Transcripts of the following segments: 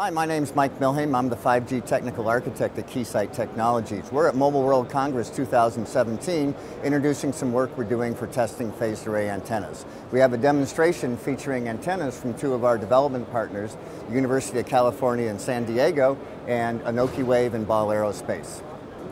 Hi, my name is Mike Millhaem. I'm the 5G Technical Architect at Keysight Technologies. We're at Mobile World Congress 2017 introducing some work we're doing for testing phased array antennas. We have a demonstration featuring antennas from two of our development partners, University of California in San Diego and Anokiwave and Ball Aerospace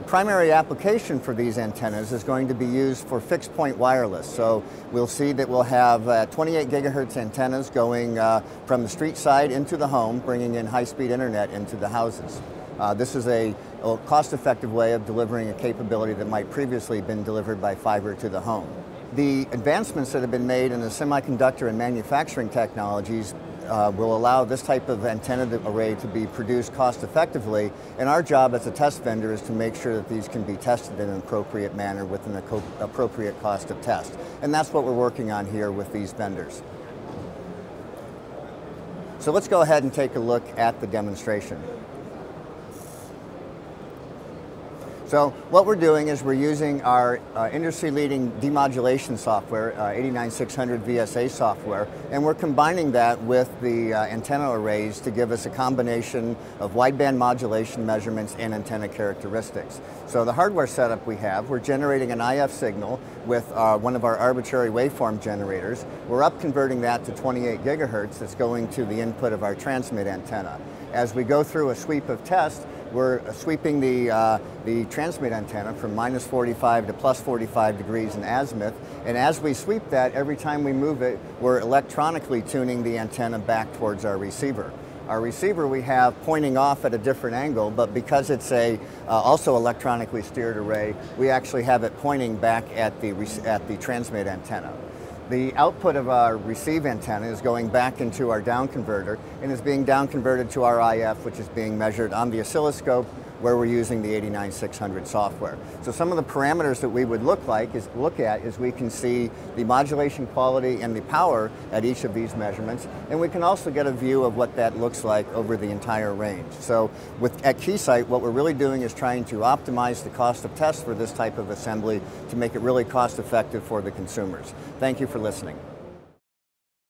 primary application for these antennas is going to be used for fixed point wireless. So we'll see that we'll have uh, 28 gigahertz antennas going uh, from the street side into the home, bringing in high-speed internet into the houses. Uh, this is a, a cost-effective way of delivering a capability that might previously been delivered by fiber to the home. The advancements that have been made in the semiconductor and manufacturing technologies uh, will allow this type of antenna array to be produced cost effectively. And our job as a test vendor is to make sure that these can be tested in an appropriate manner with an appropriate cost of test. And that's what we're working on here with these vendors. So let's go ahead and take a look at the demonstration. So what we're doing is we're using our uh, industry-leading demodulation software, uh, 89600 VSA software, and we're combining that with the uh, antenna arrays to give us a combination of wideband modulation measurements and antenna characteristics. So the hardware setup we have, we're generating an IF signal with uh, one of our arbitrary waveform generators. We're up converting that to 28 gigahertz that's going to the input of our transmit antenna. As we go through a sweep of tests, we're sweeping the, uh, the transmit antenna from minus 45 to plus 45 degrees in azimuth. And as we sweep that, every time we move it, we're electronically tuning the antenna back towards our receiver. Our receiver we have pointing off at a different angle, but because it's a uh, also electronically steered array, we actually have it pointing back at the, at the transmit antenna. The output of our receive antenna is going back into our down converter and is being down converted to our IF, which is being measured on the oscilloscope where we're using the 89600 software. So some of the parameters that we would look like is look at is we can see the modulation quality and the power at each of these measurements, and we can also get a view of what that looks like over the entire range. So with at Keysight, what we're really doing is trying to optimize the cost of tests for this type of assembly to make it really cost effective for the consumers. Thank you for listening.